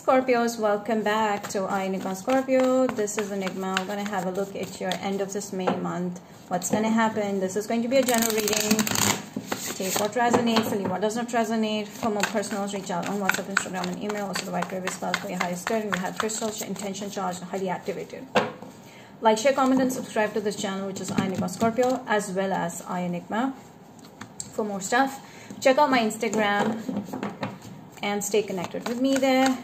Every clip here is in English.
Scorpios, welcome back to iEnigma Scorpio. This is Enigma. We're going to have a look at your end of this May month. What's going to happen? This is going to be a general reading. Take what resonates, leave what does not resonate. For more personals, reach out on WhatsApp, Instagram, and email. Also, the white previous spells for your highest good. We have crystals, intention charged, highly activated. Like, share, comment, and subscribe to this channel, which is iEnigma Scorpio, as well as iEnigma. For more stuff, check out my Instagram and stay connected with me there.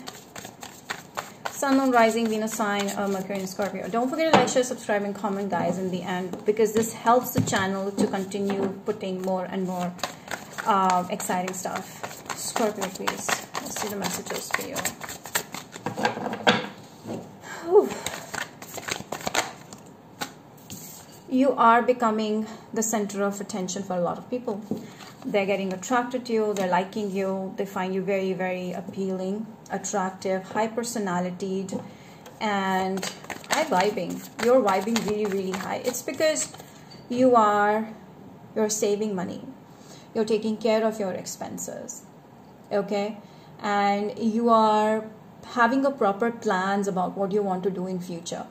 Sun, Moon, Rising, Venus sign, uh, Mercury and Scorpio. Don't forget to like, share, subscribe, and comment, guys, in the end, because this helps the channel to continue putting more and more uh, exciting stuff. Scorpio, please. Let's see the messages for you. Whew. You are becoming the center of attention for a lot of people. They're getting attracted to you, they're liking you, they find you very, very appealing attractive, high personality, and high vibing. You're vibing really, really high. It's because you are you're saving money. You're taking care of your expenses. Okay? And you are having a proper plans about what you want to do in future.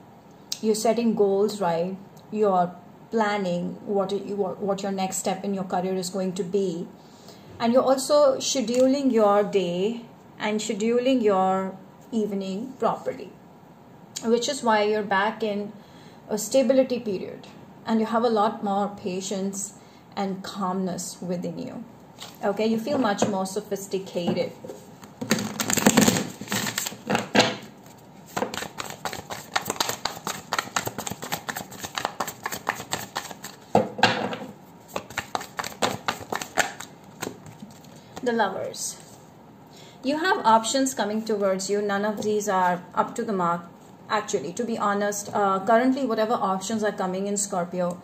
You're setting goals, right? You're planning what what your next step in your career is going to be. And you're also scheduling your day and scheduling your evening properly which is why you're back in a stability period and you have a lot more patience and calmness within you okay you feel much more sophisticated the lovers. You have options coming towards you. None of these are up to the mark actually. To be honest uh, currently whatever options are coming in scorpio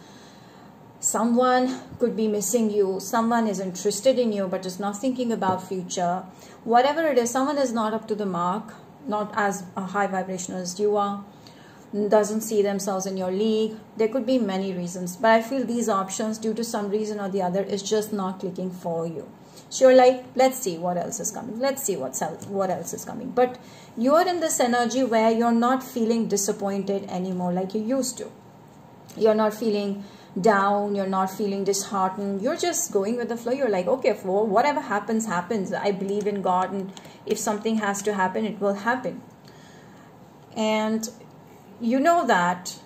someone could be missing you. Someone is interested in you but is not thinking about future. Whatever it is someone is not up to the mark not as a high vibrational as you are doesn't see themselves in your league. There could be many reasons but i feel these options due to some reason or the other is just not clicking for you you're like let's see what else is coming. Let's see what's what else is coming. But you're in this energy where you're not feeling disappointed anymore like you used to. You're not feeling down. You're not feeling disheartened. You're just going with the flow. You're like okay for whatever happens happens. I believe in god and if something has to happen it will happen. And you know that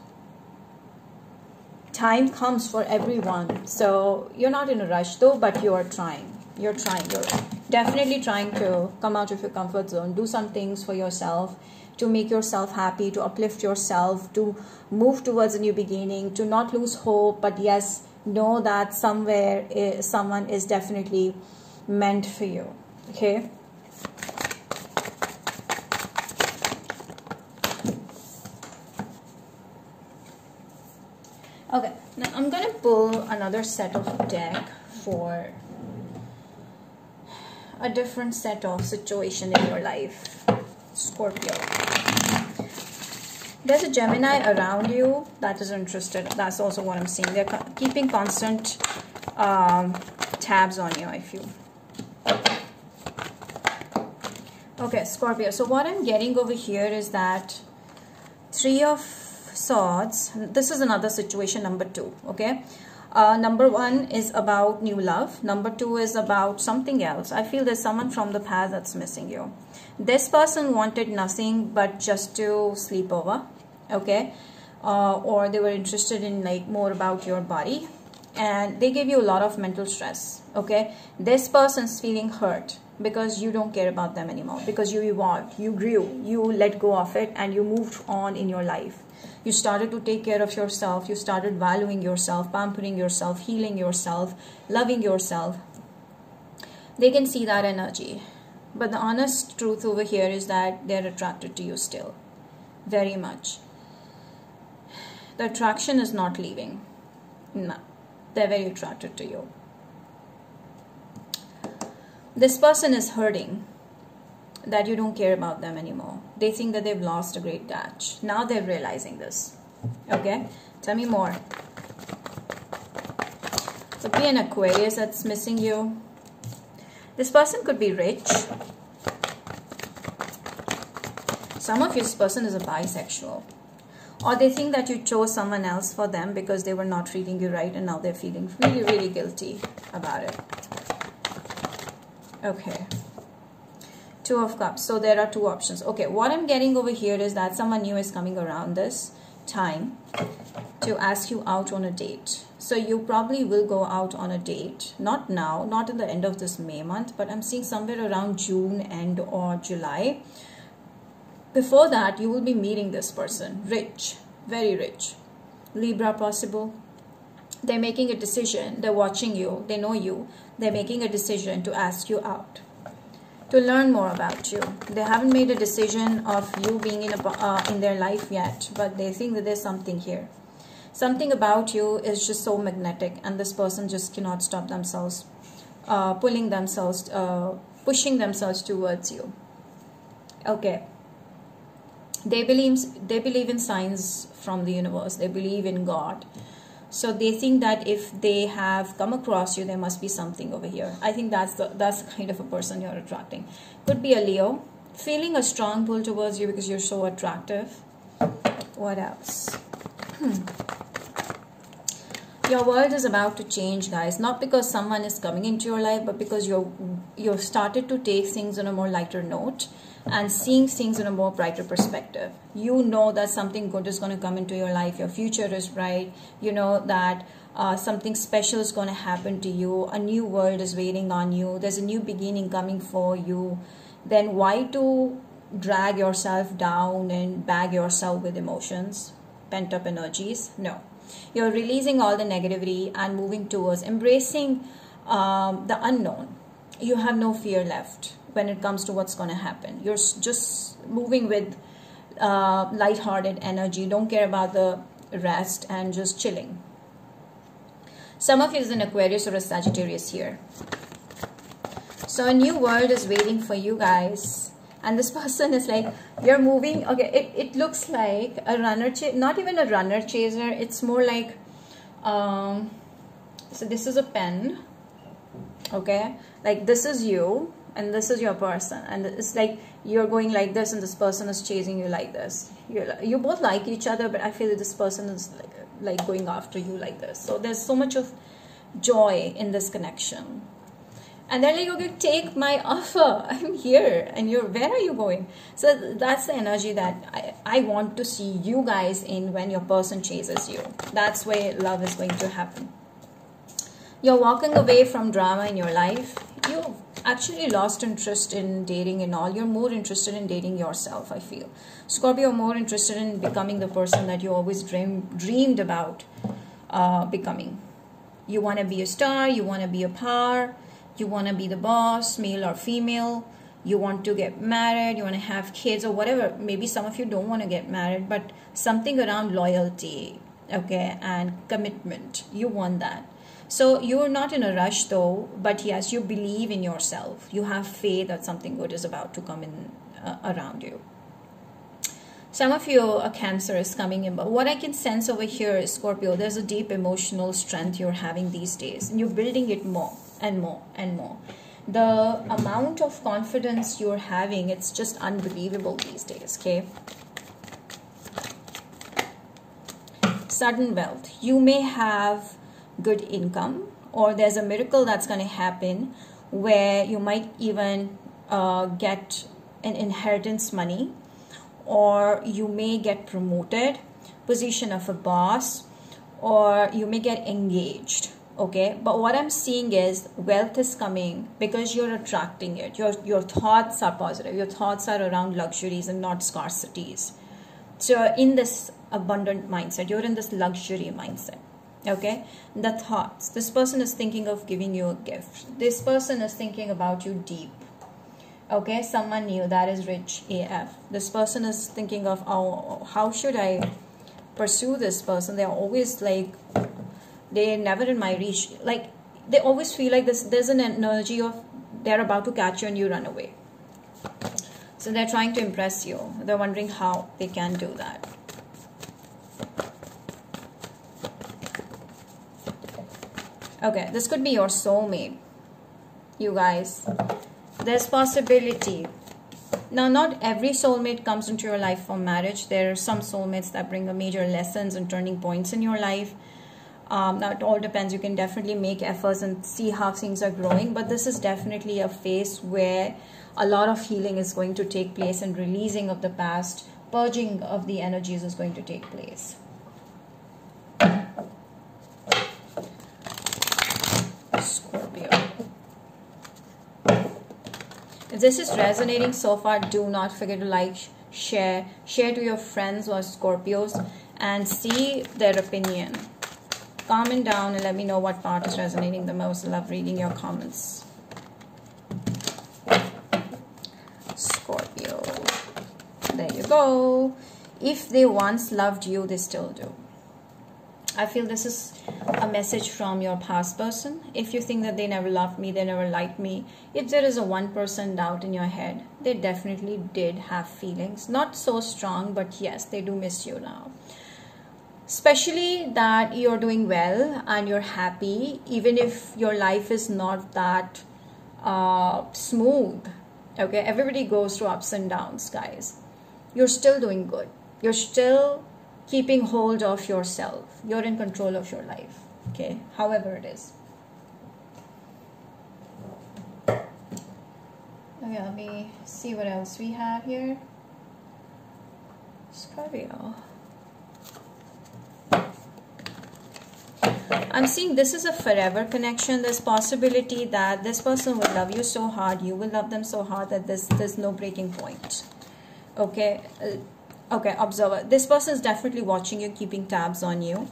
time comes for everyone. So you're not in a rush though but you're trying you're trying you're definitely trying to come out of your comfort zone. Do some things for yourself to make yourself happy to uplift yourself to move towards a new beginning to not lose hope. But yes know that somewhere eh, someone is definitely meant for you. Okay? Okay. Now i'm gonna pull another set of deck for a different set of situation in your life Scorpio. There's a Gemini around you that is interested. That's also what I'm seeing. They're keeping constant um, tabs on you I feel. Okay Scorpio. So what I'm getting over here is that three of swords this is another situation number two okay uh, number one is about new love. Number two is about something else. I feel there's someone from the past that's missing you. This person wanted nothing but just to sleep over, okay? Uh, or they were interested in like more about your body and they gave you a lot of mental stress, okay? This person's feeling hurt because you don't care about them anymore. Because you evolved, you grew, you let go of it and you moved on in your life. You started to take care of yourself. You started valuing yourself pampering yourself healing yourself loving yourself. They can see that energy. But the honest truth over here is that they're attracted to you still. Very much. The attraction is not leaving. No. They're very attracted to you this person is hurting that you don't care about them anymore. They think that they've lost a great touch. Now they're realizing this. Okay? Tell me more. Could be an Aquarius that's missing you. This person could be rich. some of this person is a bisexual or they think that you chose someone else for them because they were not treating you right and now they're feeling really really guilty about it okay. Two of cups. So there are two options. Okay what i'm getting over here is that someone new is coming around this time to ask you out on a date. So you probably will go out on a date. Not now not in the end of this may month but i'm seeing somewhere around june end or july. Before that you will be meeting this person. Rich. Very rich. Libra possible they're making a decision they're watching you they know you they're making a decision to ask you out to learn more about you. They haven't made a decision of you being in, a, uh, in their life yet, but they think that there's something here. Something about you is just so magnetic and this person just cannot stop themselves, uh, pulling themselves, uh, pushing themselves towards you. Okay. They believe, they believe in signs from the universe. They believe in God so they think that if they have come across you there must be something over here. I think that's the that's the kind of a person you're attracting. Could be a leo. Feeling a strong pull towards you because you're so attractive. What else? Hmm. your world is about to change guys. Not because someone is coming into your life but because you're you've started to take things on a more lighter note and seeing things in a more brighter perspective. You know that something good is going to come into your life. Your future is bright. You know that uh, something special is going to happen to you. A new world is waiting on you. There's a new beginning coming for you. Then why to drag yourself down and bag yourself with emotions, pent up energies? No. You're releasing all the negativity and moving towards embracing um, the unknown. You have no fear left when it comes to what's going to happen. You're just moving with uh, light-hearted energy. Don't care about the rest and just chilling. Some of you is an Aquarius or a Sagittarius here. So a new world is waiting for you guys. And this person is like, you're moving. Okay, it, it looks like a runner, not even a runner chaser. It's more like, um, so this is a pen. Okay, like this is you and this is your person and it's like you're going like this and this person is chasing you like this. You you both like each other but i feel that this person is like, like going after you like this. So there's so much of joy in this connection. And they're like okay take my offer. I'm here. And you're where are you going? So that's the energy that I, I want to see you guys in when your person chases you. That's where love is going to happen. You're walking away from drama in your life actually lost interest in dating and all. You're more interested in dating yourself, I feel. Scorpio, more interested in becoming the person that you always dream, dreamed about uh, becoming. You want to be a star, you want to be a power, you want to be the boss, male or female. You want to get married, you want to have kids or whatever. Maybe some of you don't want to get married, but something around loyalty, okay, and commitment. You want that so you're not in a rush though, but yes, you believe in yourself. You have faith that something good is about to come in uh, around you. Some of you, a cancer is coming in, but what I can sense over here is Scorpio, there's a deep emotional strength you're having these days, and you're building it more and more and more. The amount of confidence you're having, it's just unbelievable these days, okay? Sudden wealth. You may have good income or there's a miracle that's going to happen where you might even uh, get an inheritance money or you may get promoted position of a boss or you may get engaged okay? But what i'm seeing is wealth is coming because you're attracting it. Your your thoughts are positive. Your thoughts are around luxuries and not scarcities. So in this abundant mindset. You're in this luxury mindset okay? The thoughts. This person is thinking of giving you a gift. This person is thinking about you deep. Okay? Someone new that is rich af this person is thinking of oh how should i pursue this person? They're always like they're never in my reach. Like they always feel like this there's an energy of they're about to catch you and you run away. So they're trying to impress you. They're wondering how they can do that okay this could be your soulmate you guys. There's possibility. Now not every soulmate comes into your life for marriage. There are some soulmates that bring a major lessons and turning points in your life. Um, now it all depends. You can definitely make efforts and see how things are growing but this is definitely a phase where a lot of healing is going to take place and releasing of the past purging of the energies is going to take place Scorpio if this is resonating so far do not forget to like share share to your friends or Scorpios and see their opinion comment down and let me know what part is resonating the most. Love reading your comments. Scorpio. There you go. If they once loved you, they still do. I feel this is a message from your past person. If you think that they never loved me, they never liked me, if there is a 1% person doubt in your head, they definitely did have feelings. Not so strong, but yes, they do miss you now especially that you're doing well and you're happy even if your life is not that uh, smooth okay everybody goes through ups and downs guys you're still doing good you're still keeping hold of yourself. You're in control of your life okay? However it is. Okay let me see what else we have here. Scorpio. I'm seeing this is a forever connection. There's possibility that this person will love you so hard, you will love them so hard that there's, there's no breaking point. Okay, uh, okay, observer. This person is definitely watching you, keeping tabs on you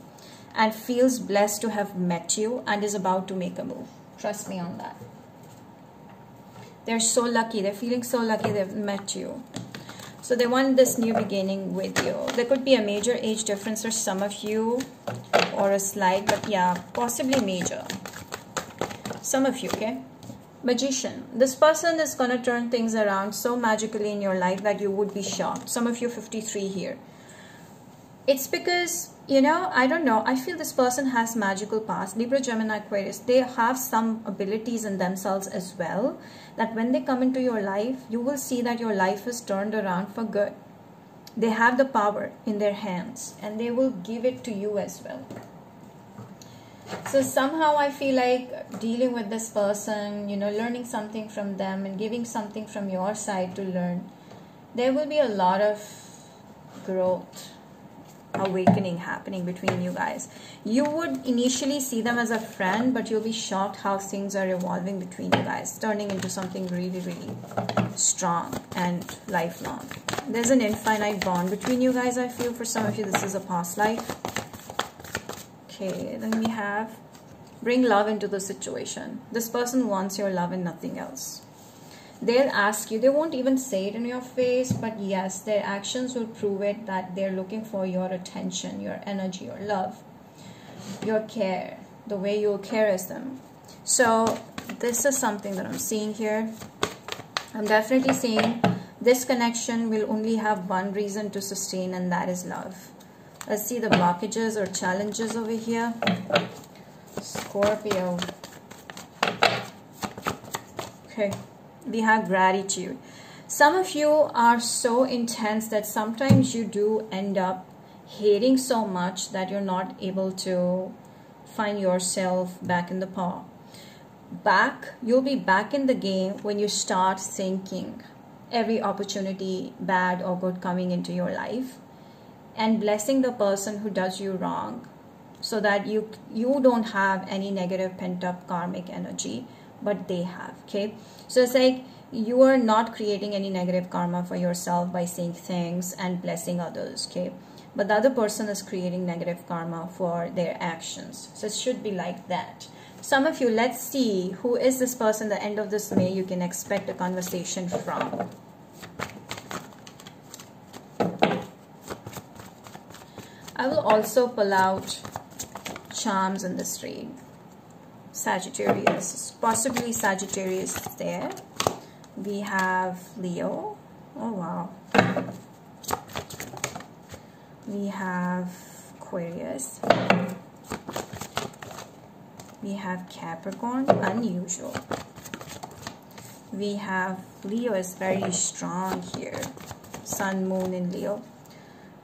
and feels blessed to have met you and is about to make a move. Trust me on that. They're so lucky. They're feeling so lucky they've met you. So they want this new beginning with you. There could be a major age difference for some of you or a slight, but yeah, possibly major. Some of you, okay? Magician. This person is going to turn things around so magically in your life that you would be shocked. Some of you 53 here. It's because you know, I don't know. I feel this person has magical past. Libra, Gemini, Aquarius, they have some abilities in themselves as well. That when they come into your life, you will see that your life is turned around for good. They have the power in their hands and they will give it to you as well. So somehow I feel like dealing with this person, you know, learning something from them and giving something from your side to learn, there will be a lot of growth awakening happening between you guys. You would initially see them as a friend, but you'll be shocked how things are evolving between you guys, turning into something really, really strong and lifelong. There's an infinite bond between you guys, I feel. For some of you, this is a past life. Okay, then we have bring love into the situation. This person wants your love and nothing else. They'll ask you they won't even say it in your face but yes their actions will prove it that they're looking for your attention your energy your love your care the way you'll caress them. So this is something that i'm seeing here. I'm definitely seeing this connection will only have one reason to sustain and that is love let's see the blockages or challenges over here. Scorpio. Okay. We have gratitude. Some of you are so intense that sometimes you do end up hating so much that you're not able to find yourself back in the paw back you'll be back in the game when you start thinking every opportunity bad or good coming into your life and blessing the person who does you wrong so that you you don't have any negative pent up karmic energy but they have okay? So it's like you are not creating any negative karma for yourself by saying things and blessing others okay? But the other person is creating negative karma for their actions. So it should be like that. Some of you let's see who is this person the end of this may you can expect a conversation from I will also pull out charms in this read Sagittarius, possibly Sagittarius there. We have Leo. Oh, wow. We have Aquarius. We have Capricorn, unusual. we have Leo is very strong here. Sun, Moon in Leo.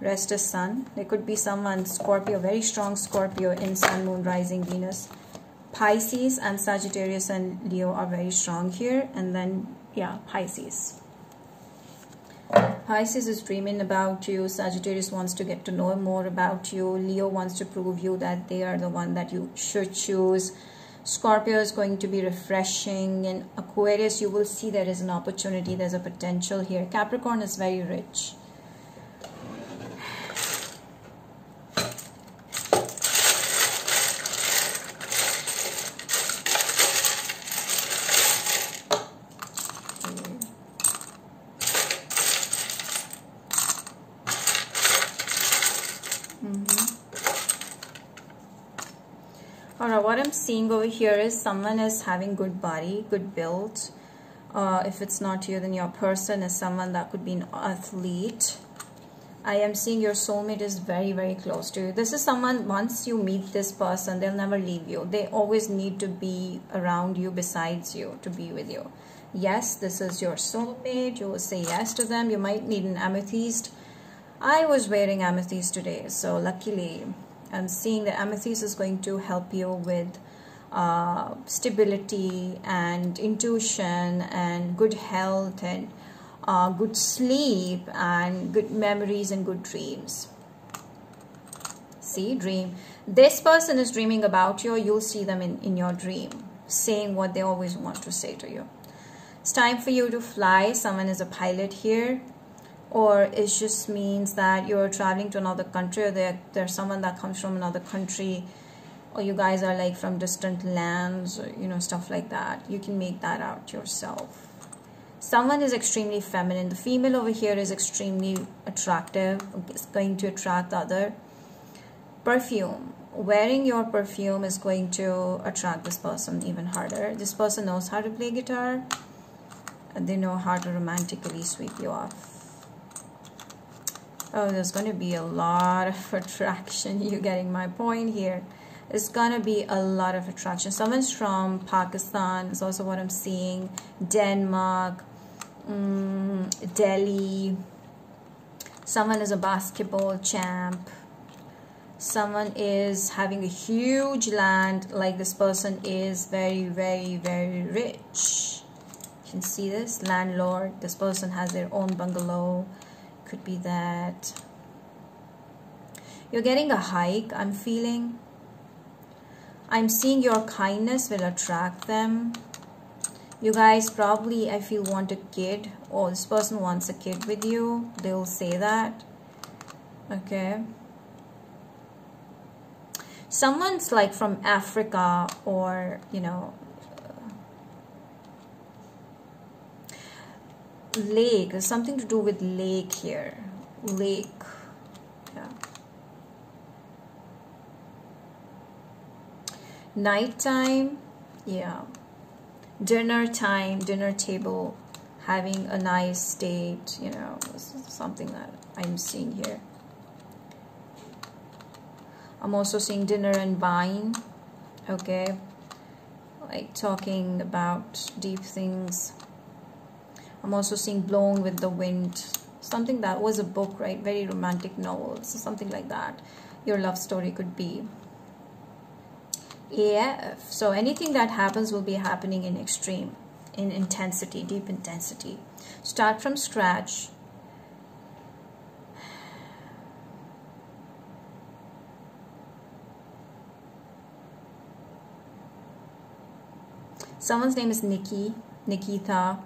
Rest is Sun. There could be someone, Scorpio, very strong Scorpio in Sun, Moon, Rising, Venus. Pisces and Sagittarius and Leo are very strong here. And then, yeah, Pisces. Pisces is dreaming about you. Sagittarius wants to get to know more about you. Leo wants to prove you that they are the one that you should choose. Scorpio is going to be refreshing. And Aquarius, you will see there is an opportunity. There's a potential here. Capricorn is very rich. Alright, what I'm seeing over here is someone is having good body, good build. Uh, if it's not you, then your person is someone that could be an athlete. I am seeing your soulmate is very, very close to you. This is someone, once you meet this person, they'll never leave you. They always need to be around you, besides you, to be with you. Yes, this is your soulmate. You will say yes to them. You might need an amethyst. I was wearing amethyst today, so luckily I'm seeing that amethyst is going to help you with uh, stability and intuition and good health and uh, good sleep and good memories and good dreams. See, dream. This person is dreaming about you. You'll see them in, in your dream, saying what they always want to say to you. It's time for you to fly. Someone is a pilot here or it just means that you're traveling to another country or there, there's someone that comes from another country or you guys are like from distant lands or, you know stuff like that you can make that out yourself. Someone is extremely feminine. The female over here is extremely attractive it's going to attract the other. Perfume. Wearing your perfume is going to attract this person even harder. This person knows how to play guitar and they know how to romantically sweep you off oh there's going to be a lot of attraction. You getting my point here. It's going to be a lot of attraction. Someone's from Pakistan is also what I'm seeing. Denmark um, Delhi. Someone is a basketball champ. Someone is having a huge land. Like this person is very very very rich. You can see this landlord. This person has their own bungalow could be that you're getting a hike I'm feeling I'm seeing your kindness will attract them. You guys probably I feel want a kid or this person wants a kid with you they'll say that okay? Someone's like from Africa or you know lake. There's something to do with lake here. Lake. Yeah. Nighttime. Yeah. Dinner time dinner table having a nice date you know something that I'm seeing here. I'm also seeing dinner and wine okay? Like talking about deep things I'm also seeing Blown with the Wind. Something that was a book, right? Very romantic novel. So something like that. Your love story could be. Yeah. So anything that happens will be happening in extreme, in intensity, deep intensity. Start from scratch. Someone's name is Nikki, Nikita.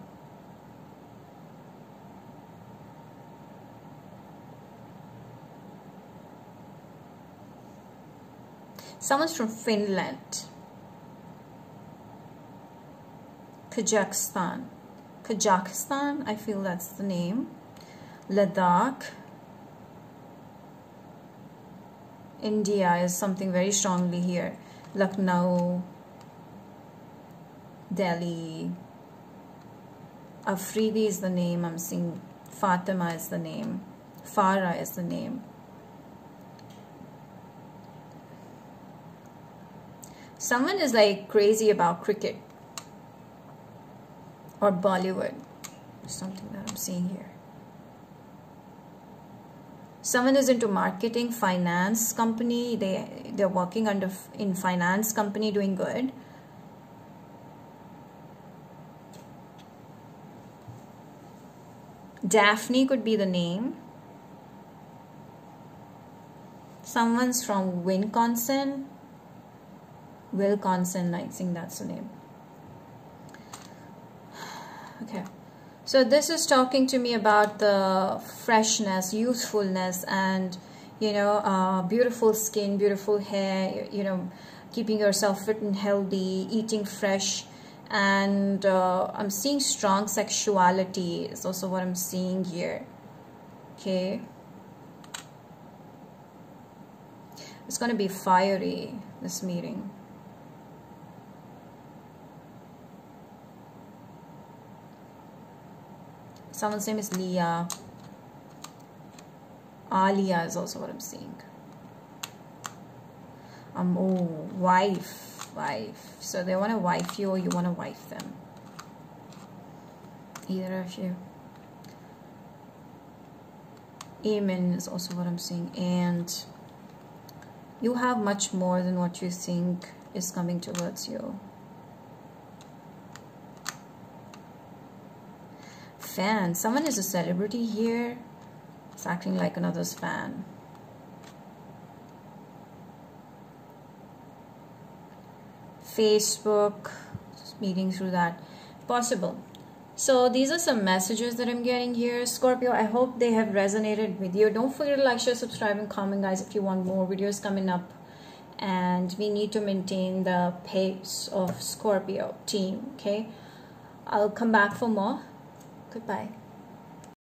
Someone's from Finland. Kazakhstan. Kazakhstan, I feel that's the name. Ladakh. India is something very strongly here. Lucknow. Delhi. Afridi is the name I'm seeing. Fatima is the name. Farah is the name. Someone is like crazy about cricket. Or Bollywood. Something that I'm seeing here. Someone is into marketing finance company. They they're working under in finance company doing good. Daphne could be the name. Someone's from Wisconsin Wilconsin I think that's the name. Okay. So this is talking to me about the freshness youthfulness and you know uh, beautiful skin beautiful hair you know keeping yourself fit and healthy eating fresh and uh, I'm seeing strong sexuality is also what I'm seeing here. Okay. It's gonna be fiery this meeting Someone's name is Leah. Alia is also what I'm seeing. Um, oh, wife, wife. So they want to wife you or you want to wife them. Either of you. Amen is also what I'm seeing. And you have much more than what you think is coming towards you. Fan. Someone is a celebrity here. It's acting like another's fan. Facebook, meeting through that. Possible. So these are some messages that I'm getting here. Scorpio, I hope they have resonated with you. Don't forget to like, share, subscribe, and comment, guys, if you want more videos coming up. And we need to maintain the pace of Scorpio team, okay? I'll come back for more. Goodbye.